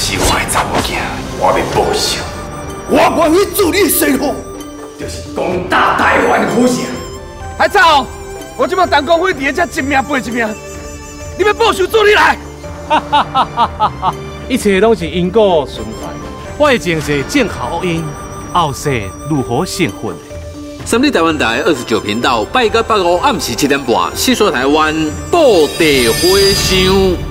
是我的查某囝，我要报仇。我愿意助你生活，就是攻打台湾的好城。海草，我即马陈公会伫遮一命背一命，你要报仇助你来。哈哈哈哈哈！一切拢是因果循环，我的前世种恶因，后世如何成的？三立台湾台二十九频道，八月八五暗时七点半，细说台湾，报地回乡。